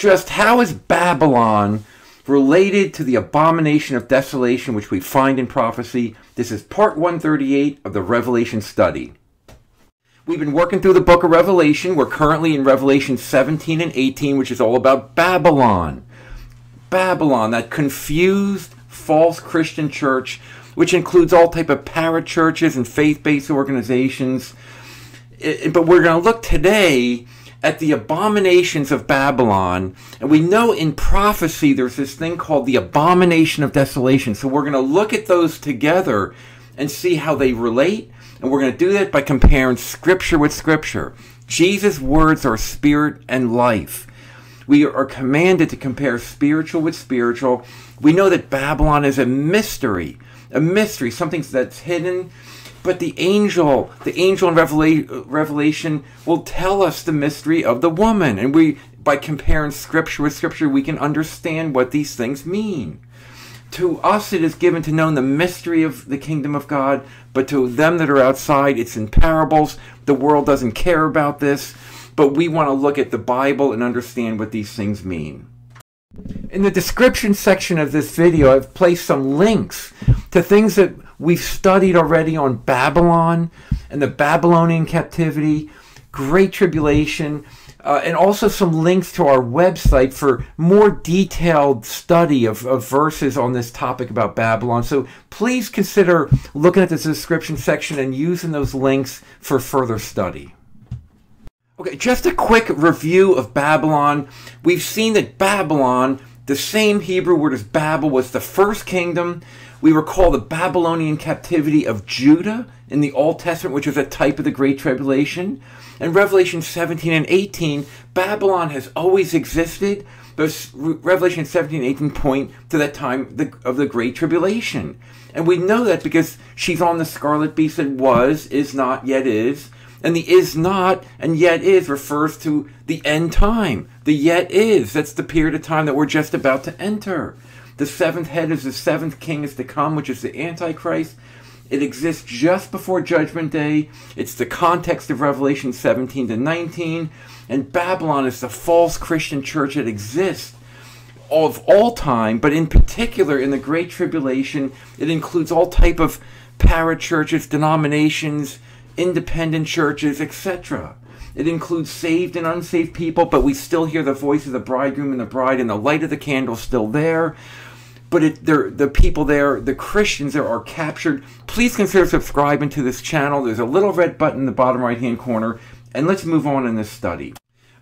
Just how is Babylon related to the abomination of desolation which we find in prophecy? This is part 138 of the Revelation study. We've been working through the book of Revelation. We're currently in Revelation 17 and 18, which is all about Babylon. Babylon, that confused false Christian church, which includes all type of parachurches and faith-based organizations. But we're going to look today at the abominations of Babylon. And we know in prophecy there's this thing called the abomination of desolation. So we're going to look at those together and see how they relate. And we're going to do that by comparing scripture with scripture. Jesus' words are spirit and life. We are commanded to compare spiritual with spiritual. We know that Babylon is a mystery, a mystery, something that's hidden but the angel, the angel in Revela- Revelation will tell us the mystery of the woman. And we, by comparing scripture with scripture, we can understand what these things mean. To us, it is given to know the mystery of the kingdom of God, but to them that are outside, it's in parables. The world doesn't care about this, but we want to look at the Bible and understand what these things mean. In the description section of this video, I've placed some links to things that we've studied already on Babylon and the Babylonian captivity, Great Tribulation, uh, and also some links to our website for more detailed study of, of verses on this topic about Babylon. So please consider looking at the description section and using those links for further study. Okay, just a quick review of Babylon. We've seen that Babylon, the same Hebrew word as Babel, was the first kingdom. We recall the Babylonian captivity of Judah in the Old Testament, which was a type of the Great Tribulation. In Revelation 17 and 18, Babylon has always existed. But Revelation 17 and 18 point to that time of the Great Tribulation. And we know that because she's on the scarlet beast that was, is not, yet is. And the is not and yet is refers to the end time. The yet is. That's the period of time that we're just about to enter. The seventh head is the seventh king is to come, which is the Antichrist. It exists just before Judgment Day. It's the context of Revelation 17 to 19. And Babylon is the false Christian church that exists of all time, but in particular in the Great Tribulation. It includes all type of parachurches, denominations, independent churches, etc. It includes saved and unsaved people, but we still hear the voice of the bridegroom and the bride, and the light of the candle still there. But it, the people there, the Christians there, are captured. Please consider subscribing to this channel. There's a little red button in the bottom right hand corner, and let's move on in this study.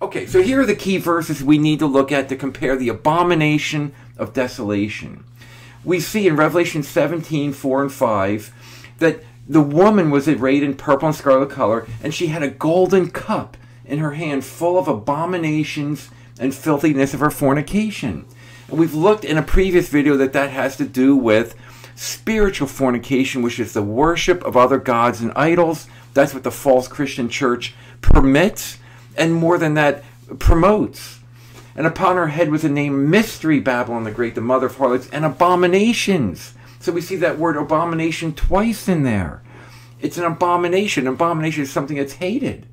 Okay, so here are the key verses we need to look at to compare the abomination of desolation. We see in Revelation 17, 4 and 5, that the woman was arrayed in purple and scarlet color, and she had a golden cup in her hand full of abominations and filthiness of her fornication. And we've looked in a previous video that that has to do with spiritual fornication, which is the worship of other gods and idols. That's what the false Christian church permits, and more than that, promotes. And upon her head was the name Mystery Babylon the Great, the mother of harlots and abominations. So we see that word abomination twice in there. It's an abomination. Abomination is something that's hated.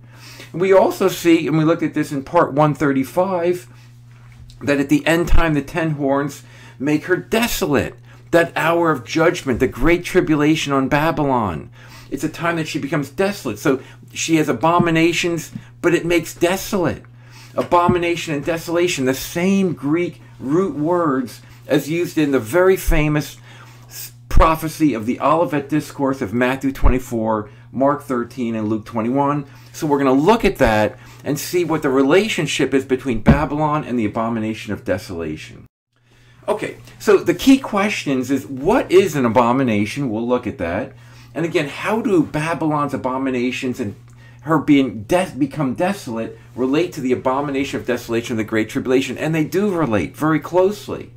We also see, and we looked at this in part 135, that at the end time the ten horns make her desolate. That hour of judgment, the great tribulation on Babylon. It's a time that she becomes desolate. So she has abominations, but it makes desolate. Abomination and desolation, the same Greek root words as used in the very famous prophecy of the Olivet Discourse of Matthew 24, Mark 13, and Luke 21. So we're going to look at that and see what the relationship is between Babylon and the abomination of desolation. Okay, so the key questions is what is an abomination? We'll look at that. And again, how do Babylon's abominations and her being de- become desolate relate to the abomination of desolation of the Great Tribulation? And they do relate very closely.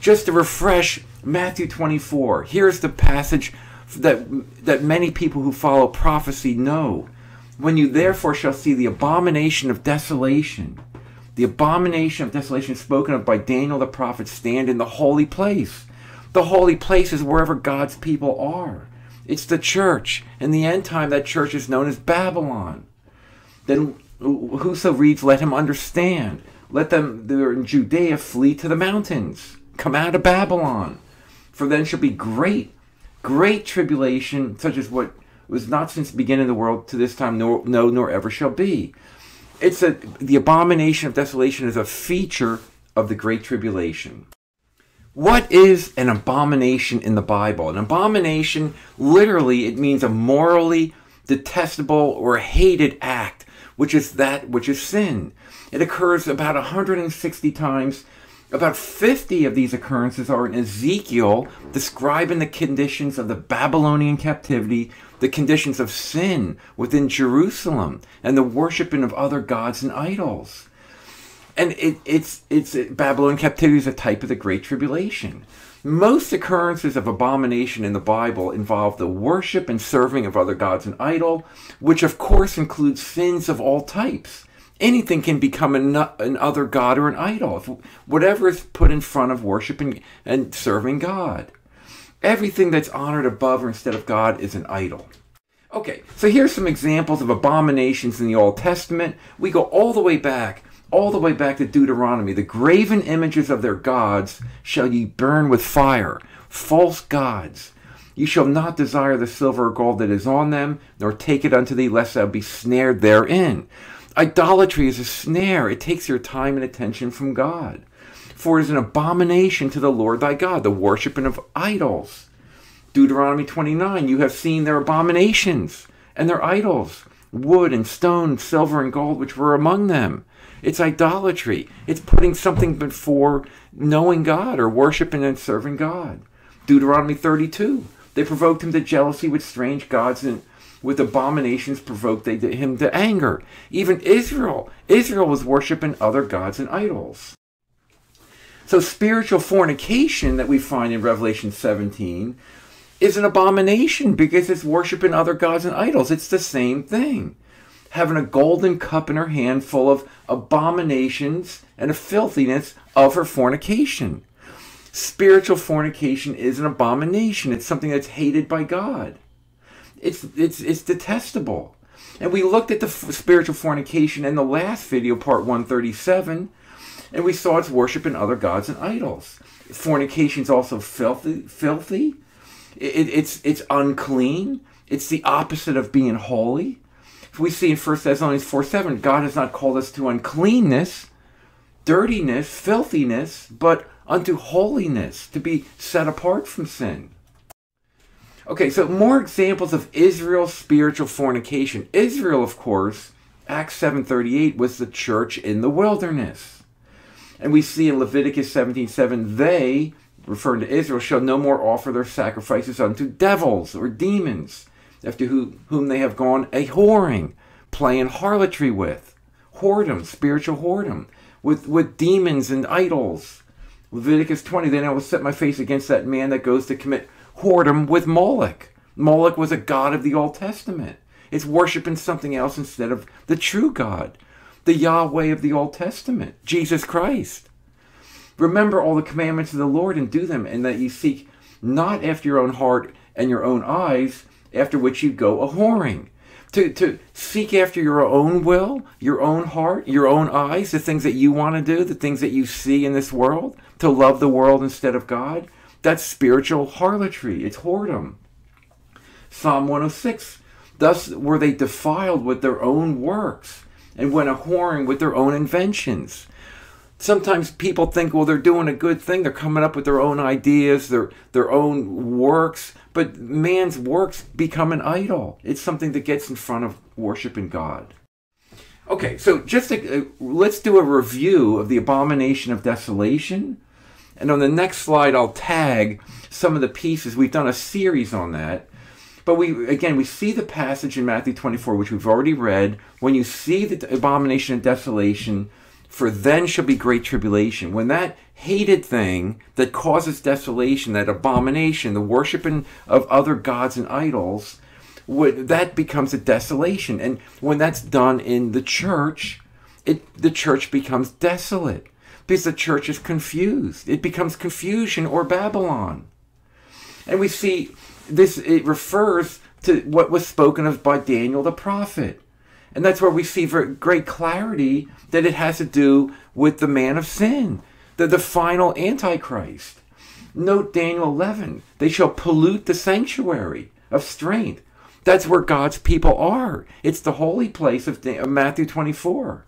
Just to refresh Matthew 24. Here's the passage that, that many people who follow prophecy know. When you therefore shall see the abomination of desolation, the abomination of desolation spoken of by Daniel the prophet stand in the holy place. The holy place is wherever God's people are. It's the church. In the end time, that church is known as Babylon. Then whoso reads, let him understand. let them that in Judea flee to the mountains. Come out of Babylon. For then shall be great, great tribulation, such as what was not since the beginning of the world to this time, nor, no, nor ever shall be. It's a the abomination of desolation is a feature of the great tribulation. What is an abomination in the Bible? An abomination, literally, it means a morally detestable or hated act, which is that which is sin. It occurs about 160 times. About 50 of these occurrences are in Ezekiel, describing the conditions of the Babylonian captivity, the conditions of sin within Jerusalem, and the worshiping of other gods and idols and it, it's it's Babylon captivity is a type of the Great Tribulation. Most occurrences of abomination in the Bible involve the worship and serving of other gods and idol, which of course includes sins of all types. Anything can become an, an other god or an idol, if, whatever is put in front of worshiping and serving God. Everything that's honored above or instead of God is an idol. Okay, so here's some examples of abominations in the Old Testament. We go all the way back all the way back to Deuteronomy. The graven images of their gods shall ye burn with fire, false gods. Ye shall not desire the silver or gold that is on them, nor take it unto thee, lest thou be snared therein. Idolatry is a snare. It takes your time and attention from God. For it is an abomination to the Lord thy God, the worshiping of idols. Deuteronomy 29, you have seen their abominations and their idols, wood and stone, silver and gold, which were among them. It's idolatry. It's putting something before knowing God or worshiping and serving God. Deuteronomy 32. They provoked him to jealousy with strange gods and with abominations provoked they him to anger. Even Israel, Israel was worshiping other gods and idols. So spiritual fornication that we find in Revelation 17 is an abomination because it's worshiping other gods and idols. It's the same thing having a golden cup in her hand full of abominations and a filthiness of her fornication. Spiritual fornication is an abomination. It's something that's hated by God. It's, it's, it's detestable. And we looked at the spiritual fornication in the last video, part 137, and we saw it's worship in other gods and idols. Fornication is also filthy. filthy. It, it's, it's unclean. It's the opposite of being holy we see in 1 Thessalonians 4 7, God has not called us to uncleanness, dirtiness, filthiness, but unto holiness, to be set apart from sin. Okay, so more examples of Israel's spiritual fornication. Israel, of course, Acts 7.38 was the church in the wilderness. And we see in Leviticus 17.7, they, referring to Israel, shall no more offer their sacrifices unto devils or demons after who, whom they have gone a whoring, playing harlotry with, whoredom, spiritual whoredom, with, with demons and idols. Leviticus 20, then I will set my face against that man that goes to commit whoredom with Moloch. Moloch was a god of the Old Testament. It's worshiping something else instead of the true God, the Yahweh of the Old Testament, Jesus Christ. Remember all the commandments of the Lord and do them, and that you seek not after your own heart and your own eyes, after which you go a whoring. To, to seek after your own will, your own heart, your own eyes, the things that you want to do, the things that you see in this world, to love the world instead of God, that's spiritual harlotry. It's whoredom. Psalm 106 Thus were they defiled with their own works, and went a whoring with their own inventions sometimes people think, well, they're doing a good thing. They're coming up with their own ideas, their their own works. But man's works become an idol. It's something that gets in front of worshiping God. Okay, so just to, uh, let's do a review of the abomination of desolation. And on the next slide, I'll tag some of the pieces. We've done a series on that. But we again we see the passage in Matthew 24, which we've already read. When you see the abomination of desolation, for then shall be great tribulation. When that hated thing that causes desolation, that abomination, the worshiping of other gods and idols, that becomes a desolation. And when that's done in the church, it, the church becomes desolate because the church is confused. It becomes confusion or Babylon. And we see this, it refers to what was spoken of by Daniel the prophet. And that's where we see for great clarity that it has to do with the man of sin, the, the final Antichrist. Note Daniel 11. They shall pollute the sanctuary of strength. That's where God's people are. It's the holy place of Matthew 24.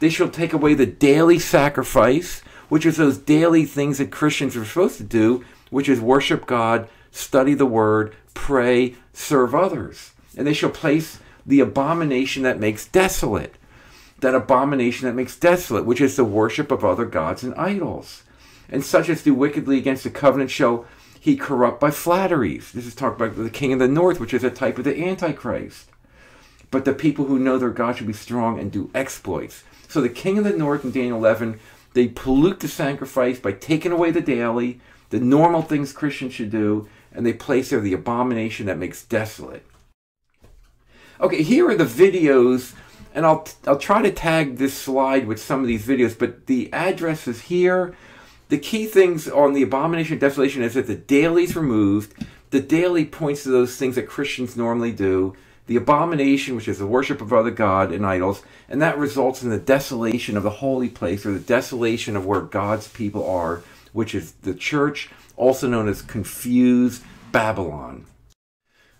They shall take away the daily sacrifice, which is those daily things that Christians are supposed to do, which is worship God, study the word, pray, serve others. And they shall place the abomination that makes desolate. That abomination that makes desolate, which is the worship of other gods and idols. And such as do wickedly against the covenant shall he corrupt by flatteries. This is talked about the king of the north, which is a type of the Antichrist. But the people who know their God should be strong and do exploits. So the king of the north in Daniel 11, they pollute the sacrifice by taking away the daily, the normal things Christians should do, and they place there the abomination that makes desolate. Okay, here are the videos, and I'll, I'll try to tag this slide with some of these videos, but the address is here. The key things on the abomination of desolation is that the daily is removed. The daily points to those things that Christians normally do. The abomination, which is the worship of other God and idols, and that results in the desolation of the holy place or the desolation of where God's people are, which is the church, also known as confused Babylon.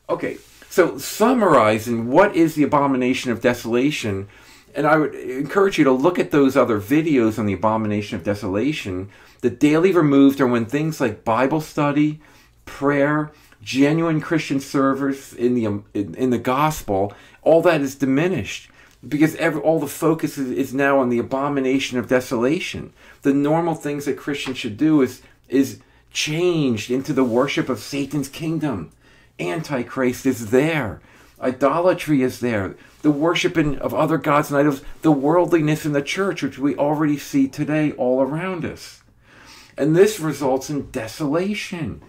Okay, so summarizing what is the abomination of desolation, and I would encourage you to look at those other videos on the abomination of desolation the daily removed are when things like Bible study, prayer, genuine Christian service in the in, in the gospel, all that is diminished because every, all the focus is, is now on the abomination of desolation. The normal things that Christians should do is is changed into the worship of Satan's kingdom. Antichrist is there. Idolatry is there. The worshiping of other gods and idols, the worldliness in the church, which we already see today all around us. And this results in desolation,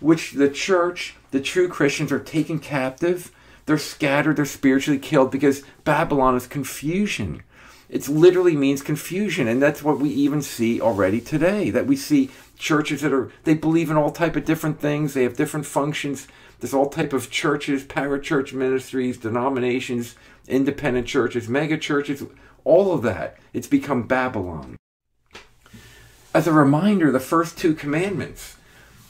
which the church, the true Christians, are taken captive. They're scattered, they're spiritually killed because Babylon is confusion. It literally means confusion, and that's what we even see already today. That we see churches that are they believe in all type of different things. They have different functions. There's all type of churches, parachurch ministries, denominations, independent churches, mega churches, all of that. It's become Babylon as a reminder, the first two commandments.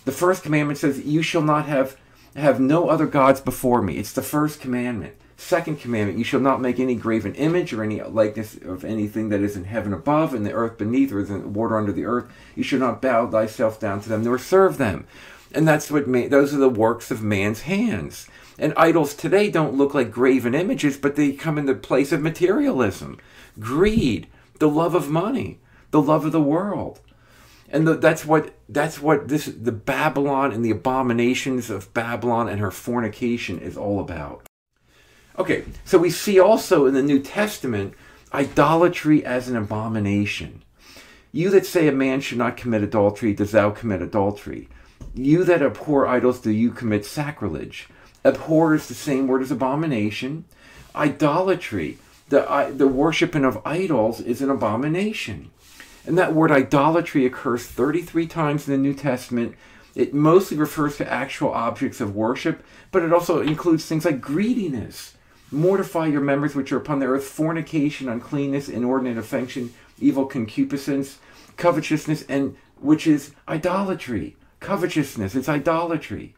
The first commandment says, You shall not have, have no other gods before me. It's the first commandment. Second commandment, you shall not make any graven image or any likeness of anything that is in heaven above, and the earth beneath, or in the water under the earth. You shall not bow thyself down to them nor serve them. And that's what ma- those are the works of man's hands. And idols today don't look like graven images, but they come in the place of materialism, greed, the love of money, the love of the world and the, that's what that's what this the Babylon and the abominations of Babylon and her fornication is all about. Okay, so we see also in the New Testament idolatry as an abomination. You that say a man should not commit adultery, does thou commit adultery? You that abhor idols, do you commit sacrilege? Abhor is the same word as abomination. Idolatry, the, the worshiping of idols, is an abomination. And that word idolatry occurs 33 times in the New Testament. It mostly refers to actual objects of worship, but it also includes things like greediness. Mortify your members which are upon the earth, fornication, uncleanness, inordinate affection, evil concupiscence, covetousness, and which is idolatry. Covetousness, it's idolatry.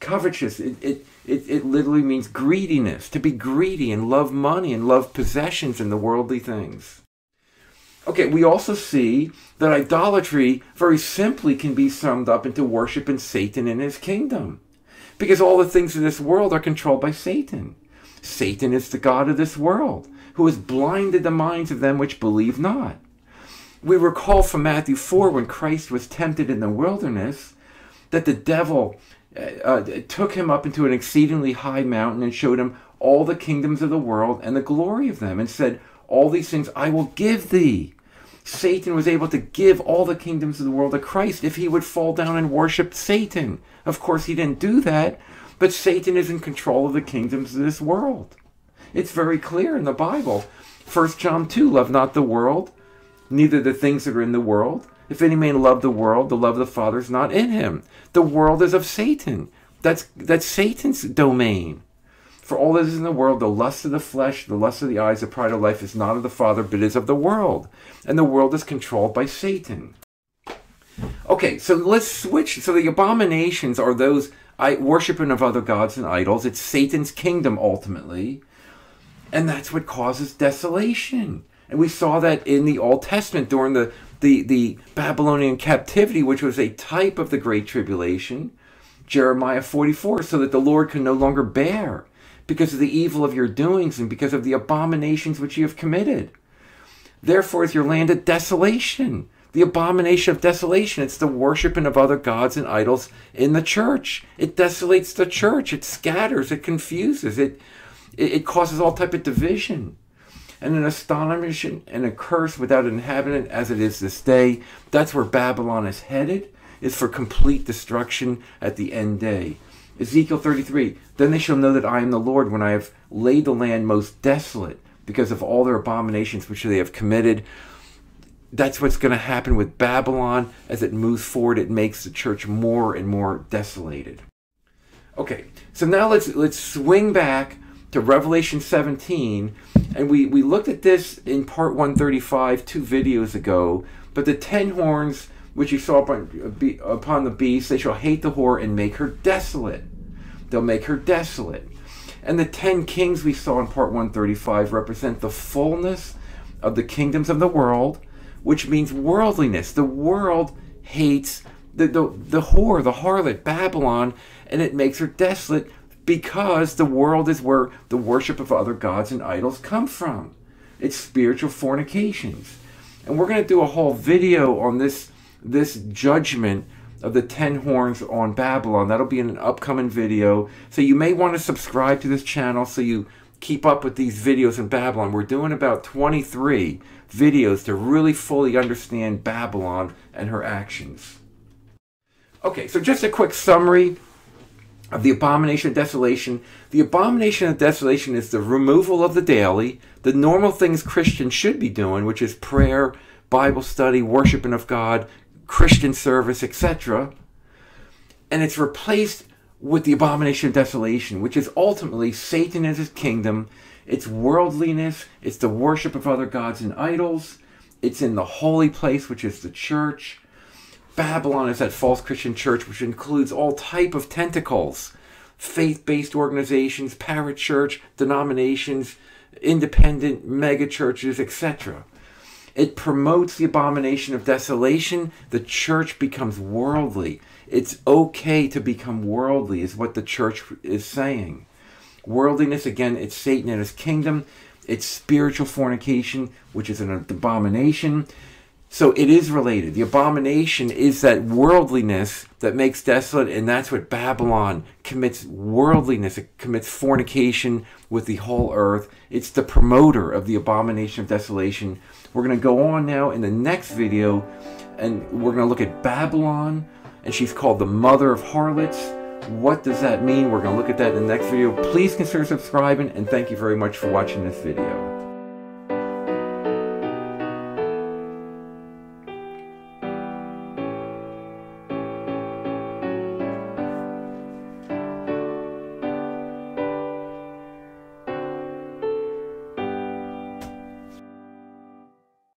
Covetous, it, it, it, it literally means greediness, to be greedy and love money and love possessions and the worldly things. Okay, we also see that idolatry very simply can be summed up into worshiping Satan and his kingdom. Because all the things of this world are controlled by Satan. Satan is the God of this world, who has blinded the minds of them which believe not. We recall from Matthew 4 when Christ was tempted in the wilderness that the devil uh, uh, took him up into an exceedingly high mountain and showed him all the kingdoms of the world and the glory of them and said, all these things I will give thee. Satan was able to give all the kingdoms of the world to Christ if he would fall down and worship Satan. Of course, he didn't do that, but Satan is in control of the kingdoms of this world. It's very clear in the Bible. 1 John 2 Love not the world, neither the things that are in the world. If any man love the world, the love of the Father is not in him. The world is of Satan. That's, that's Satan's domain. For all that is in the world, the lust of the flesh, the lust of the eyes, the pride of life is not of the Father, but is of the world. And the world is controlled by Satan. Okay, so let's switch. So the abominations are those I, worshiping of other gods and idols. It's Satan's kingdom ultimately. And that's what causes desolation. And we saw that in the Old Testament during the, the, the Babylonian captivity, which was a type of the Great Tribulation, Jeremiah 44, so that the Lord can no longer bear because of the evil of your doings and because of the abominations which you have committed. Therefore is your land a desolation, the abomination of desolation. It's the worshiping of other gods and idols in the church. It desolates the church. It scatters. It confuses. It, it, it causes all type of division. And an astonishment and a curse without an inhabitant as it is this day. That's where Babylon is headed, is for complete destruction at the end day. Ezekiel 33 Then they shall know that I am the Lord when I have laid the land most desolate because of all their abominations which they have committed. That's what's going to happen with Babylon as it moves forward. It makes the church more and more desolated. Okay, so now let's let's swing back to Revelation 17, and we we looked at this in part 135 two videos ago. But the ten horns which you saw upon, upon the beast, they shall hate the whore and make her desolate. They'll make her desolate. And the ten kings we saw in part 135 represent the fullness of the kingdoms of the world, which means worldliness. The world hates the, the, the whore, the harlot, Babylon, and it makes her desolate because the world is where the worship of other gods and idols come from. It's spiritual fornications. And we're going to do a whole video on this, this judgment of the 10 horns on Babylon. That'll be in an upcoming video. So you may want to subscribe to this channel so you keep up with these videos in Babylon. We're doing about 23 videos to really fully understand Babylon and her actions. Okay, so just a quick summary of the abomination of desolation. The abomination of desolation is the removal of the daily, the normal things Christians should be doing, which is prayer, Bible study, worshiping of God, Christian service, etc. And it's replaced with the abomination of desolation, which is ultimately Satan and his kingdom. It's worldliness, it's the worship of other gods and idols, it's in the holy place, which is the church. Babylon is that false Christian church, which includes all type of tentacles, faith-based organizations, parachurch, denominations, independent mega churches, etc. It promotes the abomination of desolation. The church becomes worldly. It's okay to become worldly, is what the church is saying. Worldliness, again, it's Satan and his kingdom. It's spiritual fornication, which is an abomination. So it is related. The abomination is that worldliness that makes desolate, and that's what Babylon commits worldliness. It commits fornication with the whole earth. It's the promoter of the abomination of desolation. We're going to go on now in the next video, and we're going to look at Babylon, and she's called the mother of harlots. What does that mean? We're going to look at that in the next video. Please consider subscribing, and thank you very much for watching this video.